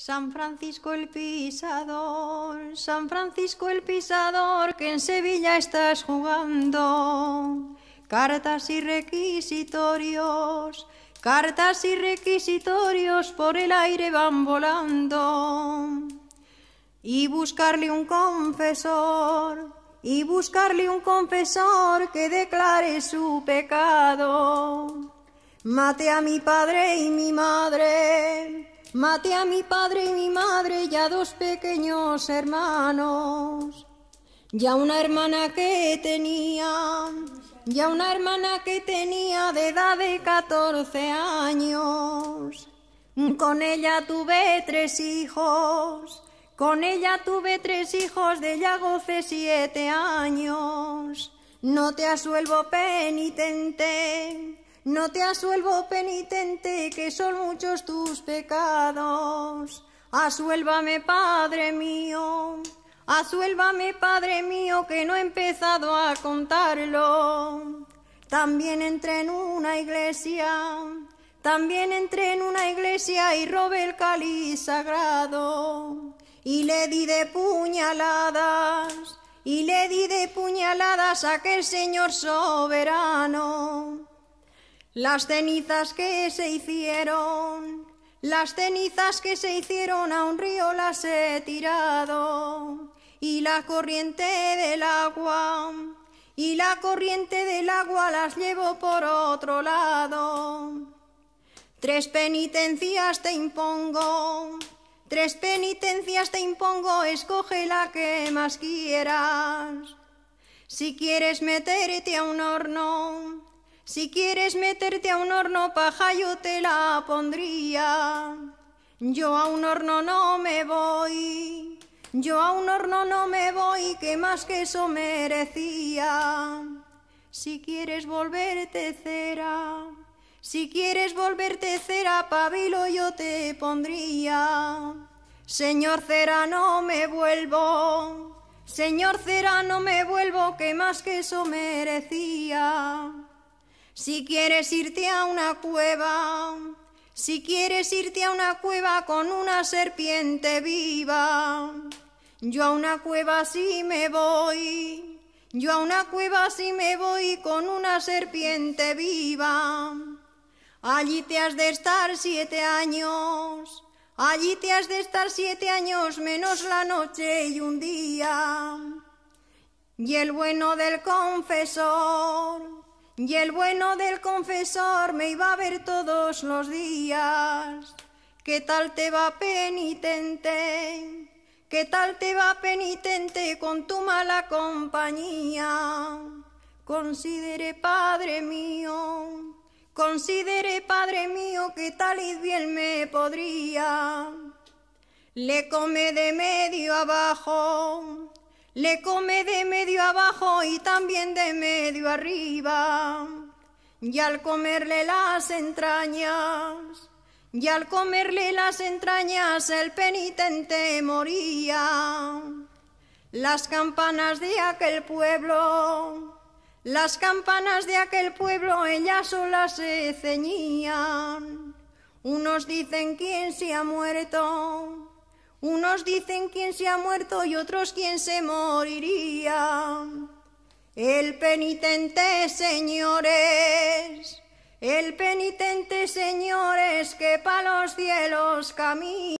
San Francisco el pisador, San Francisco el pisador, que en Sevilla estás jugando. Cartas y requisitorios, cartas y requisitorios por el aire van volando. Y buscarle un confesor, y buscarle un confesor que declare su pecado. Mate a mi padre y mi madre, Maté a mi padre y mi madre y a dos pequeños hermanos. Ya una hermana que tenía, ya una hermana que tenía de edad de 14 años. Con ella tuve tres hijos, con ella tuve tres hijos, de ella goce siete años. No te asuelvo penitente, no te asuelvo penitente, que son muchos tus pecados. Asuélvame, Padre mío, asuélvame, Padre mío, que no he empezado a contarlo. También entré en una iglesia, también entré en una iglesia y robé el cáliz sagrado. Y le di de puñaladas, y le di de puñaladas a aquel Señor soberano. Las cenizas que se hicieron, las cenizas que se hicieron a un río las he tirado, y la corriente del agua, y la corriente del agua las llevo por otro lado. Tres penitencias te impongo, tres penitencias te impongo, escoge la que más quieras. Si quieres meterte a un horno, si quieres meterte a un horno paja yo te la pondría. Yo a un horno no me voy, yo a un horno no me voy, que más que eso merecía. Si quieres volverte cera, si quieres volverte cera, pabilo yo te pondría. Señor cera no me vuelvo, señor cera no me vuelvo, que más que eso merecía. Si quieres irte a una cueva, si quieres irte a una cueva con una serpiente viva, yo a una cueva sí me voy, yo a una cueva sí me voy con una serpiente viva. Allí te has de estar siete años, allí te has de estar siete años menos la noche y un día. Y el bueno del confesor, y el bueno del confesor me iba a ver todos los días. ¿Qué tal te va penitente? ¿Qué tal te va penitente con tu mala compañía? Considere, Padre mío, considere, Padre mío, que tal y bien me podría. Le come de medio abajo, le come de medio abajo y también de medio arriba. Y al comerle las entrañas, y al comerle las entrañas el penitente moría. Las campanas de aquel pueblo, las campanas de aquel pueblo ellas solas se ceñían. Unos dicen quién se ha muerto, unos dicen quién se ha muerto y otros quién se moriría. El penitente, señores, el penitente, señores, que pa' los cielos camina.